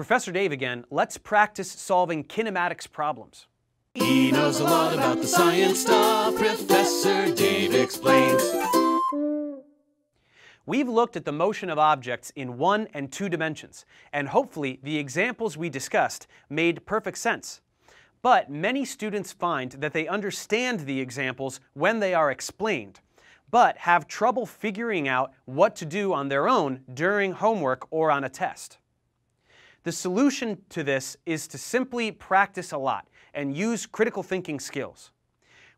Professor Dave again, let's practice solving kinematics problems. He knows a lot about the science stuff, Professor Dave explains. We've looked at the motion of objects in one and two dimensions, and hopefully the examples we discussed made perfect sense. But many students find that they understand the examples when they are explained, but have trouble figuring out what to do on their own during homework or on a test. The solution to this is to simply practice a lot and use critical thinking skills.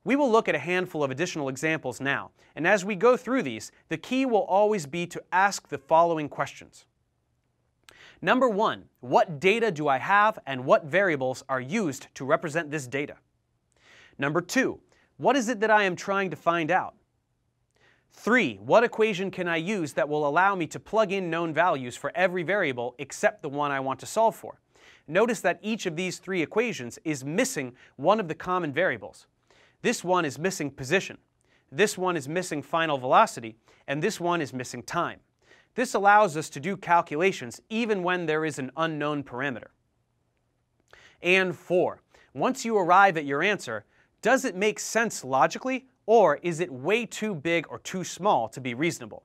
We will look at a handful of additional examples now, and as we go through these, the key will always be to ask the following questions. Number one, what data do I have and what variables are used to represent this data? Number two, what is it that I am trying to find out? Three, what equation can I use that will allow me to plug in known values for every variable except the one I want to solve for? Notice that each of these three equations is missing one of the common variables. This one is missing position, this one is missing final velocity, and this one is missing time. This allows us to do calculations even when there is an unknown parameter. And four, once you arrive at your answer, does it make sense logically, or is it way too big or too small to be reasonable?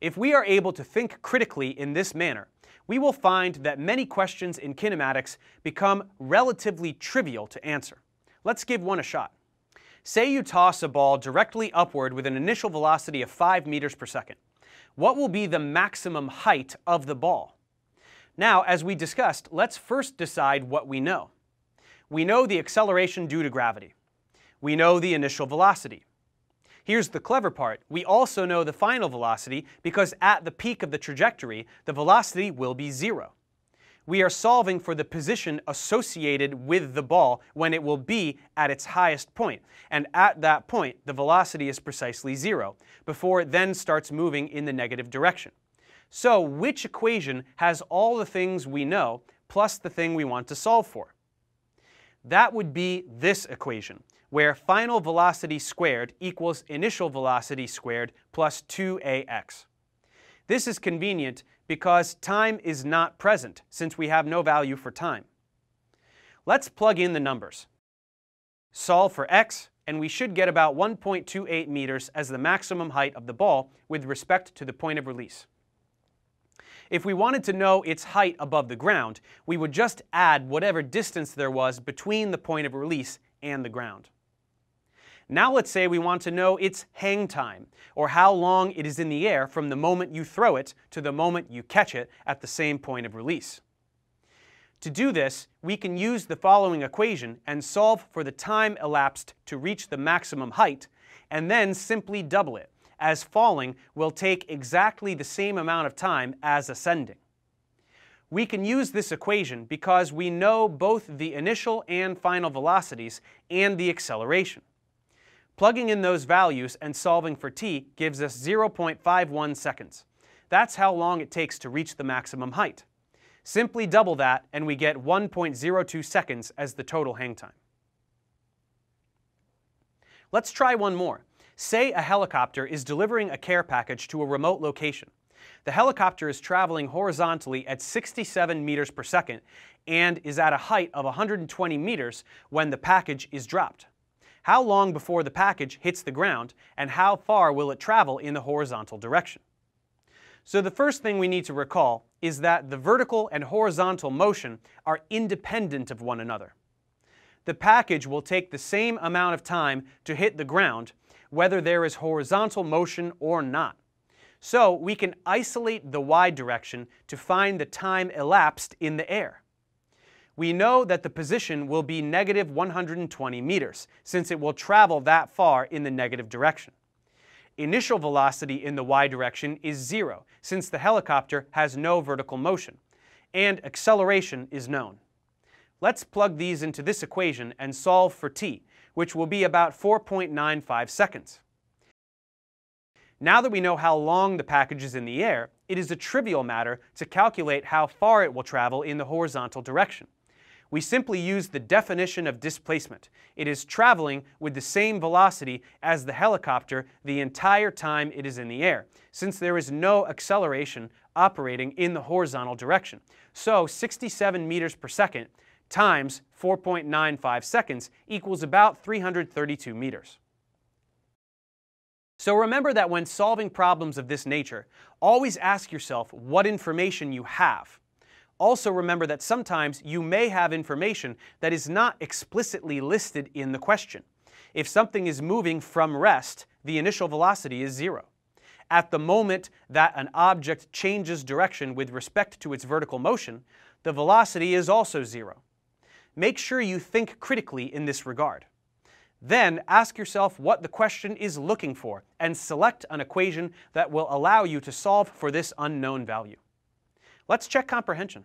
If we are able to think critically in this manner, we will find that many questions in kinematics become relatively trivial to answer. Let's give one a shot. Say you toss a ball directly upward with an initial velocity of 5 meters per second. What will be the maximum height of the ball? Now, as we discussed, let's first decide what we know. We know the acceleration due to gravity. We know the initial velocity. Here's the clever part. We also know the final velocity because at the peak of the trajectory, the velocity will be zero we are solving for the position associated with the ball when it will be at its highest point. And at that point, the velocity is precisely zero, before it then starts moving in the negative direction. So which equation has all the things we know plus the thing we want to solve for? That would be this equation, where final velocity squared equals initial velocity squared plus 2ax. This is convenient because time is not present since we have no value for time. Let's plug in the numbers. Solve for x, and we should get about 1.28 meters as the maximum height of the ball with respect to the point of release. If we wanted to know its height above the ground, we would just add whatever distance there was between the point of release and the ground. Now let's say we want to know its hang time, or how long it is in the air from the moment you throw it to the moment you catch it at the same point of release. To do this, we can use the following equation and solve for the time elapsed to reach the maximum height, and then simply double it, as falling will take exactly the same amount of time as ascending. We can use this equation because we know both the initial and final velocities and the acceleration. Plugging in those values and solving for t gives us 0.51 seconds. That's how long it takes to reach the maximum height. Simply double that and we get 1.02 seconds as the total hang time. Let's try one more. Say a helicopter is delivering a care package to a remote location. The helicopter is traveling horizontally at 67 meters per second and is at a height of 120 meters when the package is dropped. How long before the package hits the ground, and how far will it travel in the horizontal direction? So the first thing we need to recall is that the vertical and horizontal motion are independent of one another. The package will take the same amount of time to hit the ground, whether there is horizontal motion or not. So we can isolate the y direction to find the time elapsed in the air we know that the position will be negative 120 meters, since it will travel that far in the negative direction. Initial velocity in the y direction is zero, since the helicopter has no vertical motion, and acceleration is known. Let's plug these into this equation and solve for t, which will be about 4.95 seconds. Now that we know how long the package is in the air, it is a trivial matter to calculate how far it will travel in the horizontal direction we simply use the definition of displacement. It is traveling with the same velocity as the helicopter the entire time it is in the air, since there is no acceleration operating in the horizontal direction. So 67 meters per second times 4.95 seconds equals about 332 meters. So remember that when solving problems of this nature, always ask yourself what information you have. Also remember that sometimes you may have information that is not explicitly listed in the question. If something is moving from rest, the initial velocity is zero. At the moment that an object changes direction with respect to its vertical motion, the velocity is also zero. Make sure you think critically in this regard. Then ask yourself what the question is looking for and select an equation that will allow you to solve for this unknown value. Let's check comprehension.